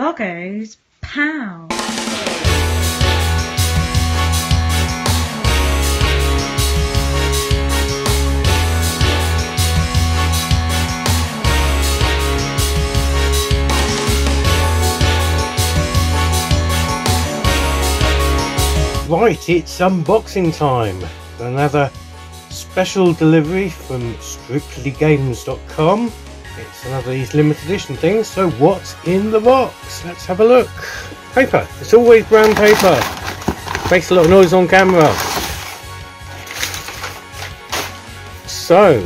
Bloggos, pow! Right, it's unboxing time. Another special delivery from strictlygames.com. It's another of these limited edition things. So what's in the box? Let's have a look. Paper. It's always brown paper. Makes a lot of noise on camera. So,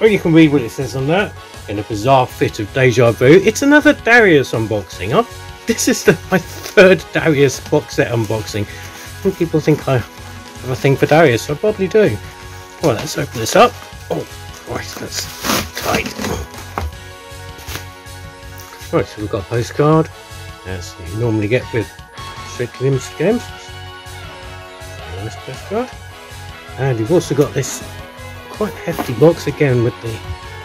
well, you can read what it says on that. In a bizarre fit of deja vu, it's another Darius unboxing. Huh? This is the, my third Darius box set unboxing. Some people think I have a thing for Darius, so I probably do. Well, let's open this up. Oh, right, that's tight. Right, so we've got a postcard, as you normally get with Strictly Limited games. Nice postcard. And you've also got this quite hefty box again with the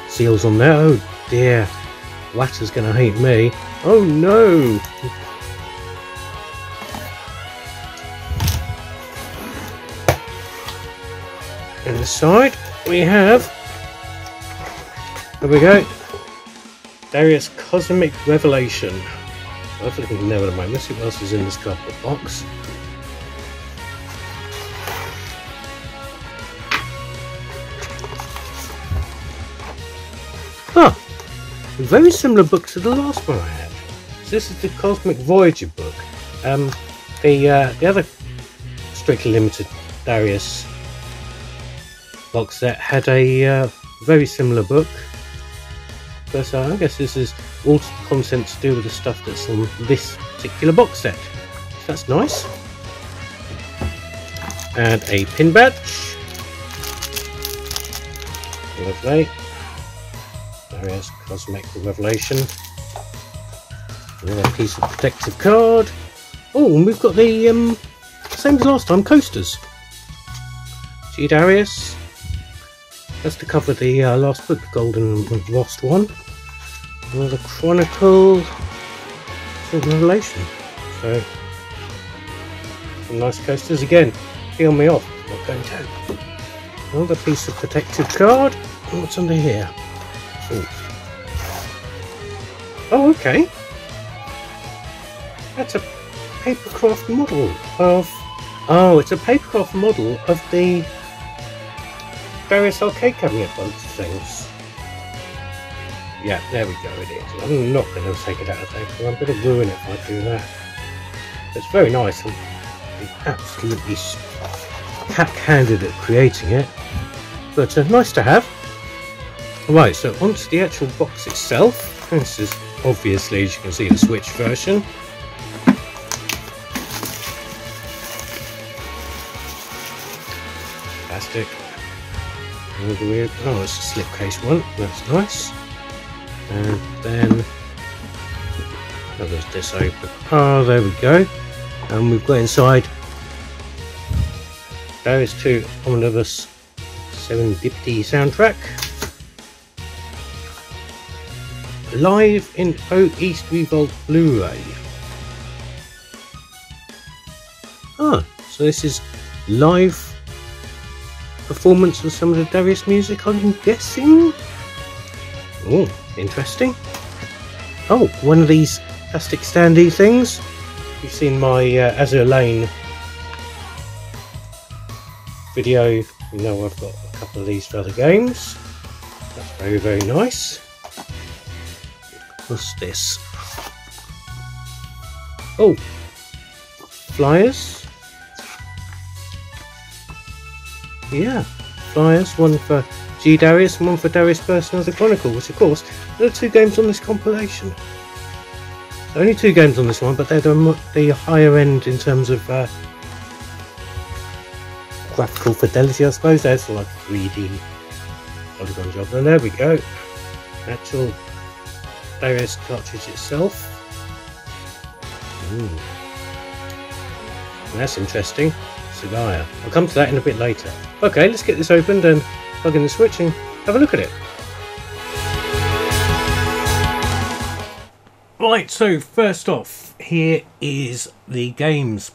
seals on there. Oh dear, Watter's going to hate me. Oh no! In the side, we have. There we go. Darius Cozmic Revelation. I've looking never mind. Let's see what else is in this cardboard box. Huh. Very similar book to the last one I had. So this is the Cosmic Voyager book. Um, the uh, the other Strictly Limited Darius box set had a uh, very similar book. But uh, I guess this is all content to do with the stuff that's on this particular box set. So that's nice. And a pin badge. Lovely. Darius Cozmic Revelation. Another piece of protective card. Oh, and we've got the um, same as last time coasters. G Darius, that's to cover the uh, last book, the Golden Lost one. Another Chronicle Revelation. So, some nice coasters again. Peel me off, not going to. Another piece of protective card. Oh, What's under here? Ooh. Oh, okay. That's a papercraft model of. Oh, it's a papercraft model of the Darius arcade cabinet box things. Yeah, there we go, it is. I'm not going to take it out of there because I'm going to ruin it if I do that. It's very nice. I'm absolutely cap-handed at creating it. But uh, nice to have. Right, so onto the actual box itself. This is obviously, as you can see, the Switch version. Plastic. Oh, it's a slipcase one. That's nice. And then how does this open? Oh, there we go. And we've got inside Darius 2 Omnibus Serendipity soundtrack. Live in O East Revolt Blu-ray. Ah, so this is live performance of some of the Darius music, I'm guessing? Oh, interesting. Oh, one of these plastic standy things. You've seen my uh, Azur Lane video, you know I've got a couple of these for other games. That's very, very nice. What's this? Oh, flyers. Yeah, flyers, one for G Darius and one for Darius Burst Another Chronicle, which of course there are two games on this compilation. Only two games on this one, but they're the, the higher end in terms of uh, graphical fidelity, I suppose. There's like 3D polygon job. And there we go. Actual Darius cartridge itself. Ooh. That's interesting. Sagaia. I'll come to that in a bit later. Okay, let's get this opened and plug in the switch and have a look at it. Right, so first off, here is the games.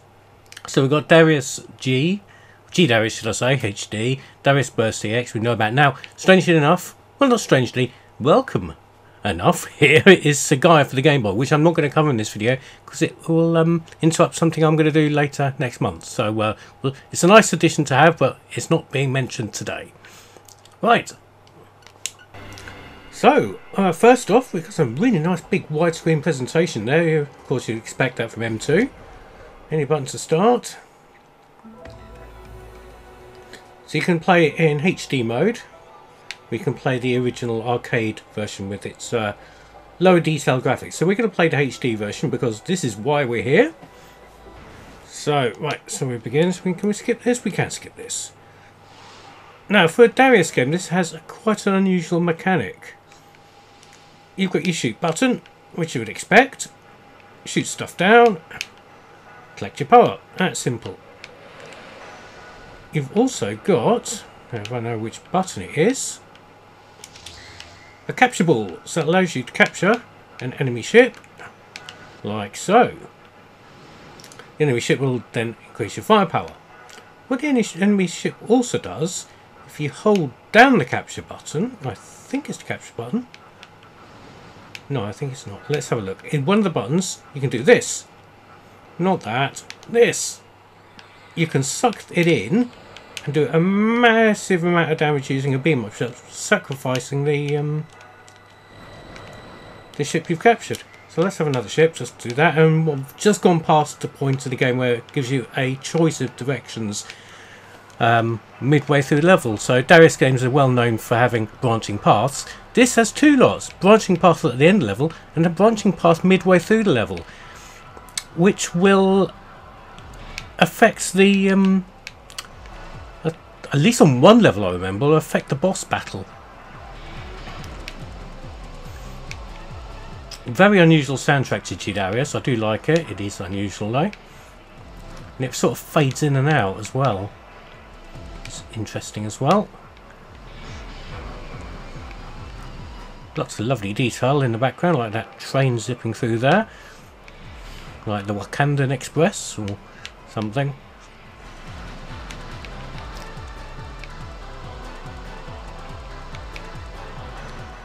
So we've got Darius G, G Darius should I say, HD, Darius Burst EX, we know about now. Strangely enough, well not strangely, welcome enough, here is Sagaia for the Game Boy, which I'm not going to cover in this video because it will um, interrupt something I'm going to do later next month. So uh, well, it's a nice addition to have, but it's not being mentioned today. Right, so, uh, first off, we've got some really nice big widescreen presentation there. Of course, you'd expect that from M2. Any button to start. So you can play it in HD mode. We can play the original arcade version with its uh, lower detail graphics. So we're going to play the HD version because this is why we're here. So, right, so we begin. So we, can we skip this? We can't skip this. Now, for a Darius game, this has quite an unusual mechanic you've got your shoot button, which you would expect. Shoot stuff down, collect your power. That's simple. You've also got, if I know which button it is, a capture ball. So it allows you to capture an enemy ship, like so. The enemy ship will then increase your firepower. What the enemy ship also does, if you hold down the capture button, I think it's the capture button, no, I think it's not. Let's have a look. In one of the buttons, you can do this. Not that. This. You can suck it in and do a massive amount of damage using a beam up, sacrificing the um, the ship you've captured. So let's have another ship, just do that. And we've just gone past the point of the game where it gives you a choice of directions um, midway through the level. So Darius games are well known for having branching paths. This has two lots, branching path at the end level and a branching path midway through the level, which will affect the, um, at, at least on one level I remember, will affect the boss battle. Very unusual soundtrack to Darius, I do like it, it is unusual though. And it sort of fades in and out as well. Interesting as well. Lots of lovely detail in the background, like that train zipping through there. Like the Wakandan Express or something.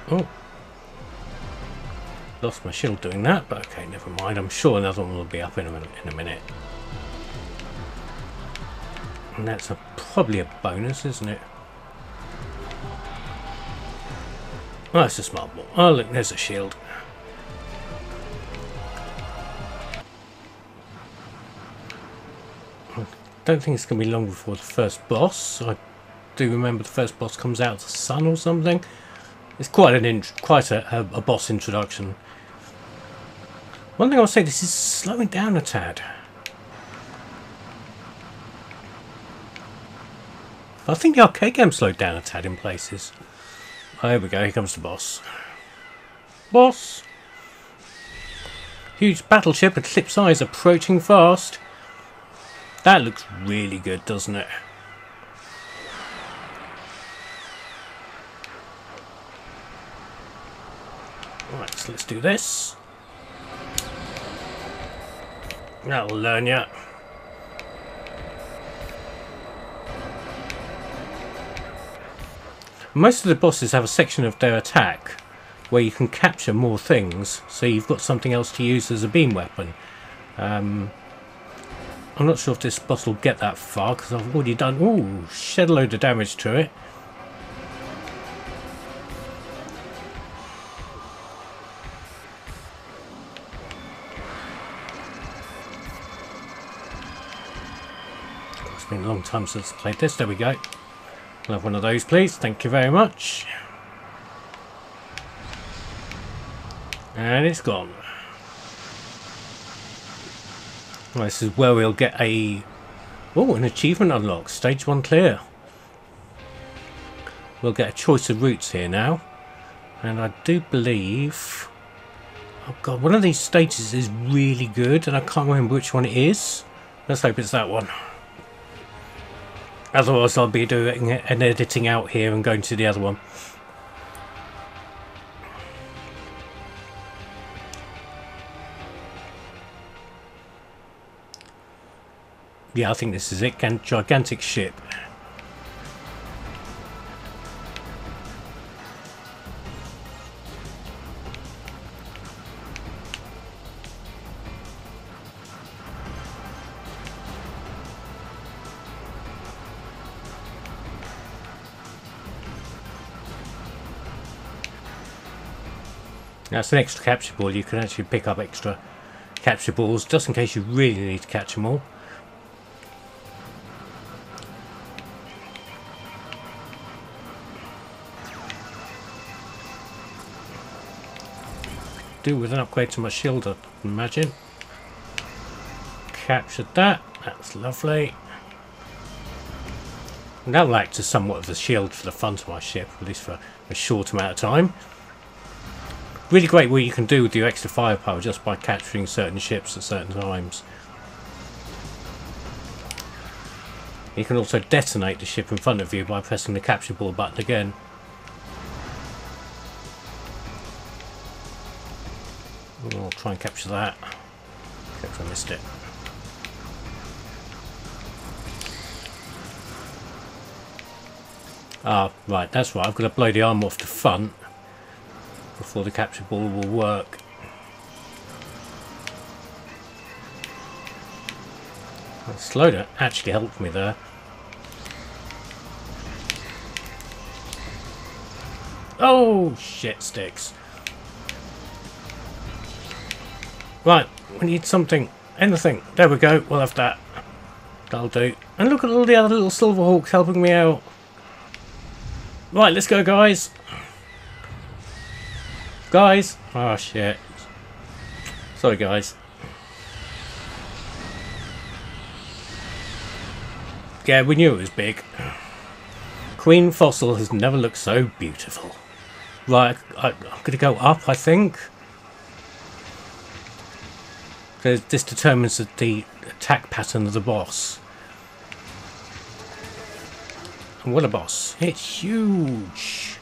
Oh. Lost my shield doing that, but okay, never mind. I'm sure another one will be up in a minute. In a minute. And that's a, probably a bonus, isn't it? Oh, it's a smart ball. Oh, look, there's a shield. I don't think it's going to be long before the first boss. I do remember the first boss comes out the sun or something. It's quite an quite a, a, a boss introduction. One thing I'll say, this is slowing down a tad. I think the arcade game slowed down a tad in places. Oh, there we go, here comes the boss. Boss! Huge battleship, at Eclipse Eyes approaching fast. That looks really good, doesn't it? Right, so let's do this. That'll learn you. Most of the bosses have a section of their attack where you can capture more things, so you've got something else to use as a beam weapon. Um, I'm not sure if this boss will get that far, because I've already done, ooh, shed a load of damage to it. It's been a long time since I played this, there we go. I'll have one of those, please. Thank you very much. And it's gone. Well, this is where we'll get a... Oh, an achievement unlocked. Stage 1 clear. We'll get a choice of routes here now. And I do believe... Oh god, one of these stages is really good and I can't remember which one it is. Let's hope it's that one. Otherwise I'll be doing an editing out here and going to the other one. Yeah, I think this is it. Gigantic ship. Now it's an extra capture ball. You can actually pick up extra capture balls just in case you really need to catch them all. Do with an upgrade to my shield, I imagine. Captured that. That's lovely. And that'll act as somewhat of a shield for the front of my ship, at least for a short amount of time. Really great what you can do with your extra firepower just by capturing certain ships at certain times. You can also detonate the ship in front of you by pressing the capture ball button again. I'll try and capture that. Except I missed it. Ah, right, that's right. I've got to blow the arm off the front before the capture ball will work. Slowed actually helped me there. Oh, shit sticks. Right, we need something. Anything. There we go. We'll have that. That'll do. And look at all the other little silver hawks helping me out. Right, let's go, guys. Guys! Oh shit. Sorry guys. Yeah, we knew it was big. Queen Fossil has never looked so beautiful. Right, I, am going to go up, I think. This determines the attack pattern of the boss. And what a boss. It's huge.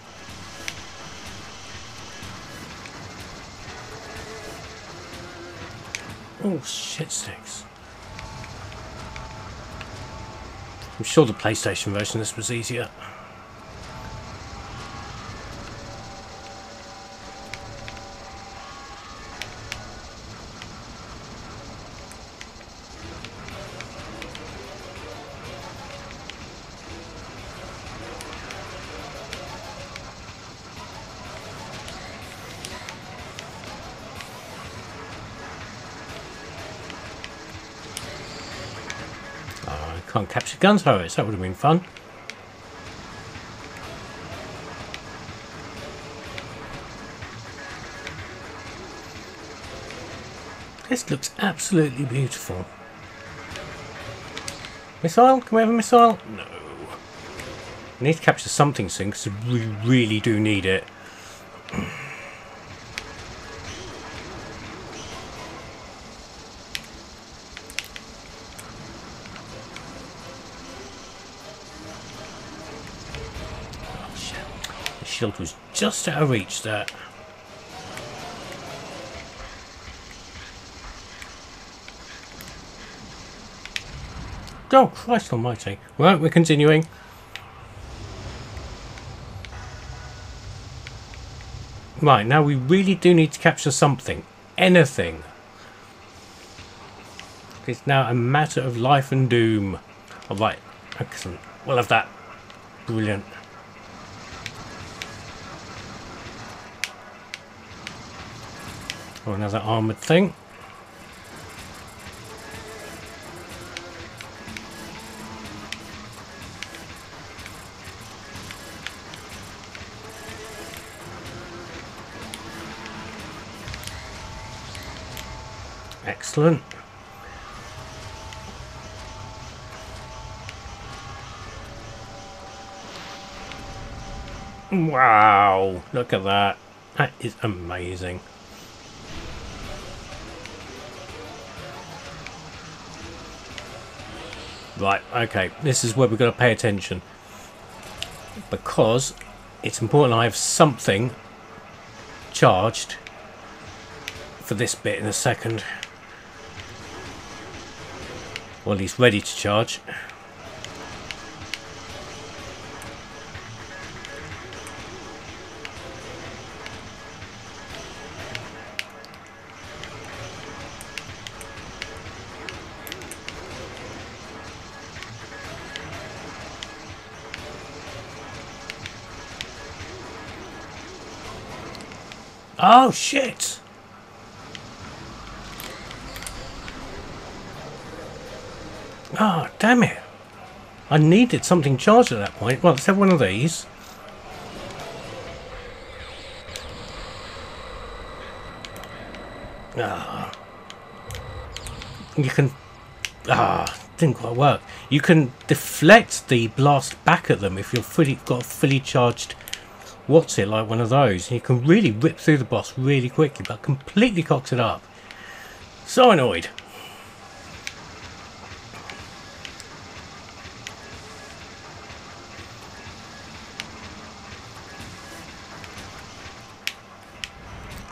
Oh, shit sticks. I'm sure the PlayStation version of this was easier. Can't capture gun turrets, that would have been fun. This looks absolutely beautiful. Missile? Can we have a missile? No. Need to capture something soon because we really do need it. Shield was just out of reach there. Oh, Christ almighty. Right, we're continuing. Right, now we really do need to capture something. Anything. It's now a matter of life and doom. Alright, excellent. We'll have that. Brilliant. Another armoured thing. Excellent. Wow, look at that. That is amazing. Right, okay, this is where we've got to pay attention. Because it's important I have something charged for this bit in a second. Or he's ready to charge. Oh shit! Ah, oh, damn it. I needed something charged at that point. Well, let's have one of these. Ah. You can... Ah, didn't quite work. You can deflect the blast back at them if you've fully got a fully charged what's it like one of those. You can really rip through the boss really quickly, but completely cocks it up. So annoyed.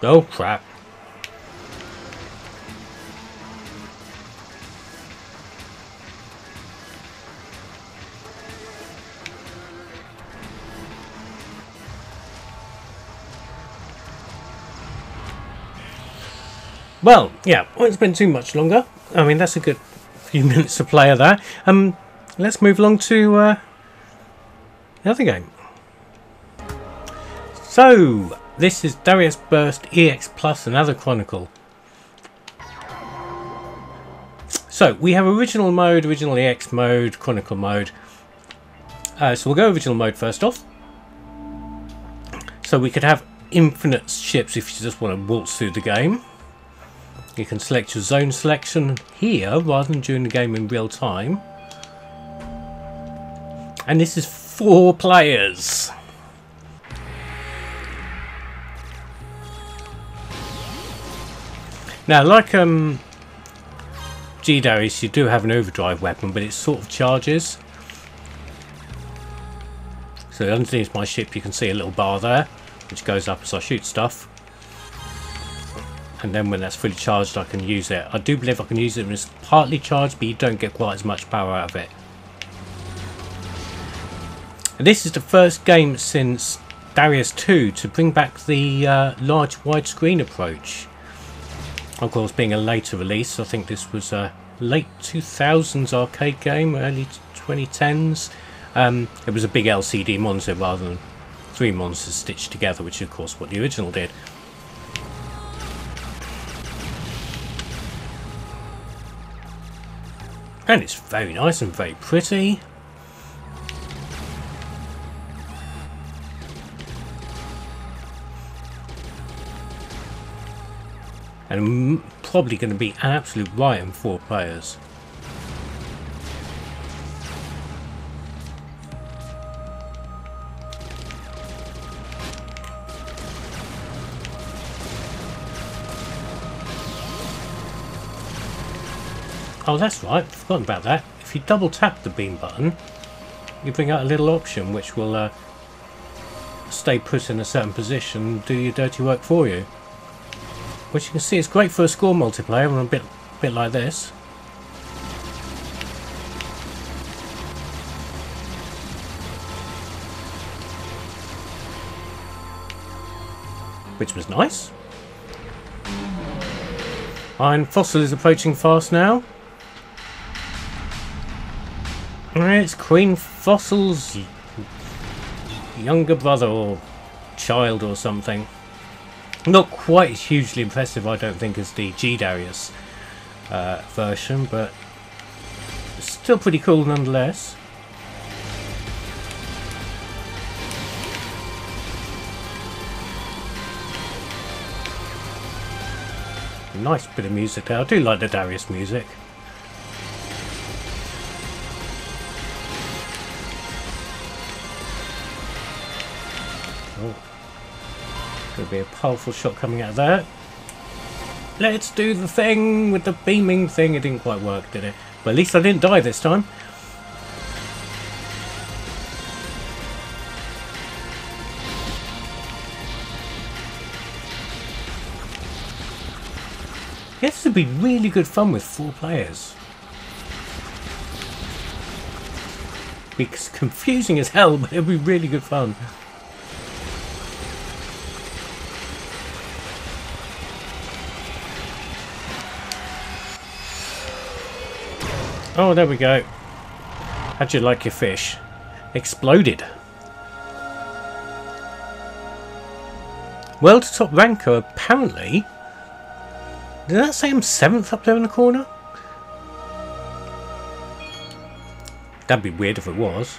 Oh crap. Well, yeah, won't spend too much longer. I mean, that's a good few minutes of play of that. Um, let's move along to uh, the other game. So, this is Darius Burst EX Plus, another Chronicle. So, we have original mode, original EX mode, Chronicle mode. Uh, so we'll go original mode first off. So we could have infinite ships if you just want to waltz through the game. You can select your zone selection here rather than during the game in real time. And this is four players. Now, like um, G-Darius, you do have an overdrive weapon, but it sort of charges. So underneath my ship, you can see a little bar there, which goes up as I shoot stuff and then when that's fully charged I can use it. I do believe I can use it when it's partly charged but you don't get quite as much power out of it. And this is the first game since Darius 2 to bring back the uh, large widescreen approach. Of course being a later release, I think this was a late 2000s arcade game, early 2010s. Um, it was a big LCD monitor rather than three monitors stitched together, which is of course what the original did. And it's very nice and very pretty. And probably going to be an absolute riot in four players. Oh, that's right. Forgotten about that. If you double tap the beam button, you bring out a little option which will uh, stay put in a certain position and do your dirty work for you. Which you can see is great for a score multiplayer and a bit, bit like this. Which was nice. Iron Fossil is approaching fast now. It's Queen Fossil's younger brother or child or something. Not quite as hugely impressive, I don't think, as the G Darius uh, version, but still pretty cool nonetheless. Nice bit of music there. I do like the Darius music. Be a powerful shot coming out of that. Let's do the thing with the beaming thing. It didn't quite work, did it? But at least I didn't die this time. This would be really good fun with four players. be confusing as hell, but it'll be really good fun. Oh, there we go. How'd you like your fish? Exploded. World top ranker, apparently. Did that say I'm seventh up there in the corner? That'd be weird if it was.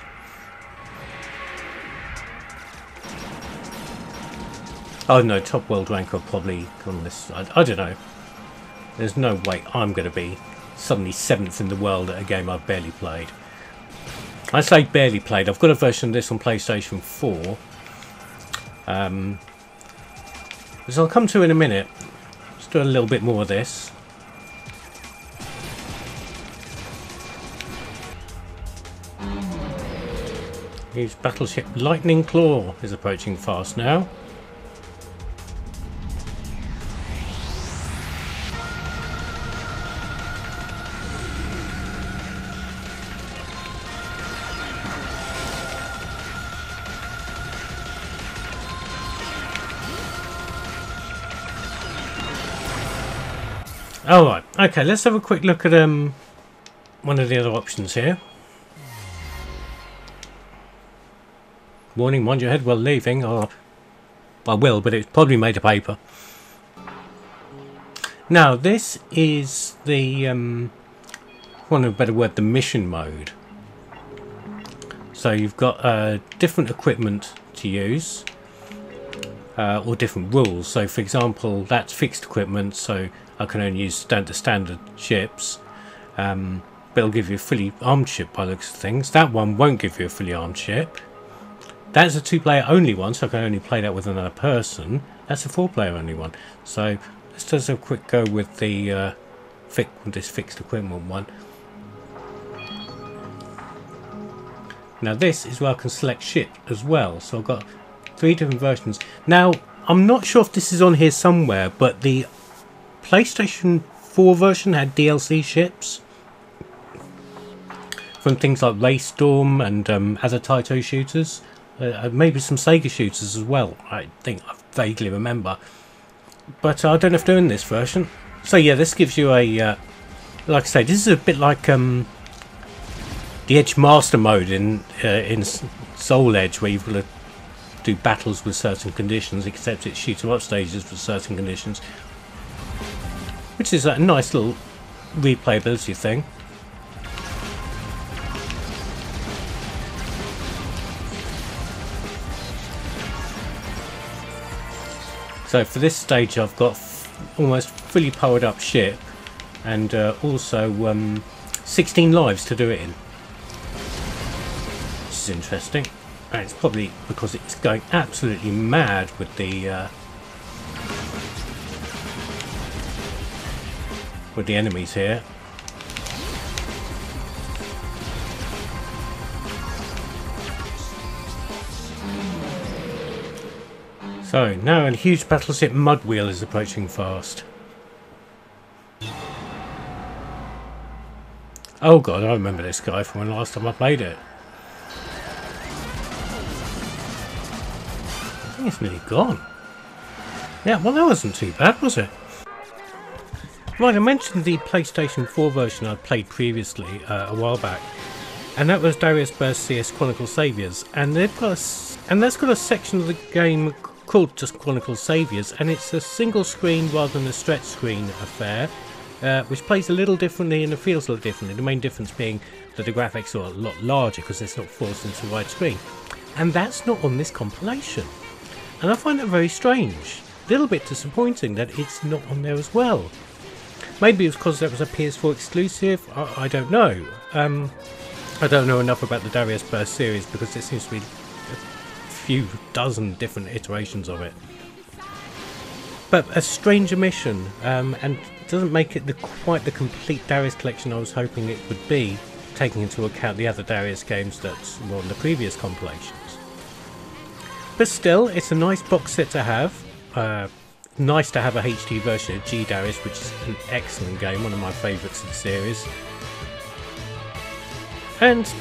Oh no, top world ranker probably on this side. I don't know. There's no way I'm going to be suddenly seventh in the world at a game I've barely played. I say barely played. I've got a version of this on PlayStation 4. Um, as I'll come to in a minute. Let's do a little bit more of this. His battleship Lightning Claw is approaching fast now. Alright, okay, let's have a quick look at um, one of the other options here. Warning, mind your head while leaving. I will, but it's probably made of paper. Now, this is the, um, one of a better word, the mission mode. So you've got uh, different equipment to use. Uh, or different rules. So for example, that's fixed equipment, so I can only use the standard ships. Um, but it'll give you a fully armed ship by the looks of things. That one won't give you a fully armed ship. That's a two-player only one, so I can only play that with another person. That's a four-player only one. So let's just have a quick go with the uh, fi this fixed equipment one. Now this is where I can select ship as well. So I've got three different versions. Now I'm not sure if this is on here somewhere, but the PlayStation 4 version had DLC ships from things like Raystorm and um, other Taito shooters. Uh, uh, maybe some Sega shooters as well, I think I vaguely remember. But uh, I don't know if they're in this version. So yeah, this gives you a, uh, like I say, this is a bit like um, the Edge Master mode in uh, in Soul Edge, where you've got to do battles with certain conditions, except it shoots up stages with certain conditions which is a nice little replayability thing. So for this stage I've got almost fully powered up ship and uh, also um, 16 lives to do it in. Which is interesting. And it's probably because it's going absolutely mad with the uh, with the enemies here. So, now a huge battleship Mudwheel is approaching fast. Oh god, I remember this guy from when last time I played it. I think it's nearly gone. Yeah, well that wasn't too bad, was it? Right, I mentioned the PlayStation 4 version I'd played previously uh, a while back, and that was Darius Burst CS Chronicle Saviors, and they've got and that's got a section of the game called just Chronicle Saviors, and it's a single screen rather than a stretch screen affair, uh, which plays a little differently and it feels a little differently. The main difference being that the graphics are a lot larger because it's not forced into widescreen, and that's not on this compilation, and I find that very strange. A little bit disappointing that it's not on there as well. Maybe it's because that was a PS4 exclusive. I, I don't know. Um, I don't know enough about the Darius Burst series because there seems to be a few dozen different iterations of it. But a strange omission, um, and doesn't make it the quite the complete Darius collection I was hoping it would be, taking into account the other Darius games that were on the previous compilations. But still, it's a nice box set to have. Uh, nice to have a HD version of G Darius, which is an excellent game, one of my favourites in the series. And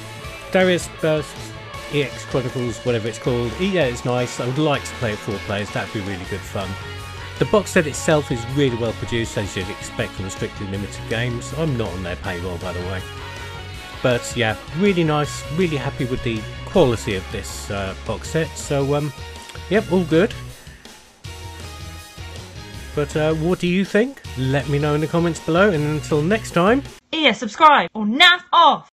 Darius Burst EX Chronicles, whatever it's called. Yeah, it's nice. I would like to play it four players. That'd be really good fun. The box set itself is really well produced, as you'd expect from strictly limited games. I'm not on their payroll, by the way. But yeah, really nice. Really happy with the quality of this uh, box set. So um, yep, all good. But uh, what do you think? Let me know in the comments below. And until next time. Yeah, subscribe or naff off.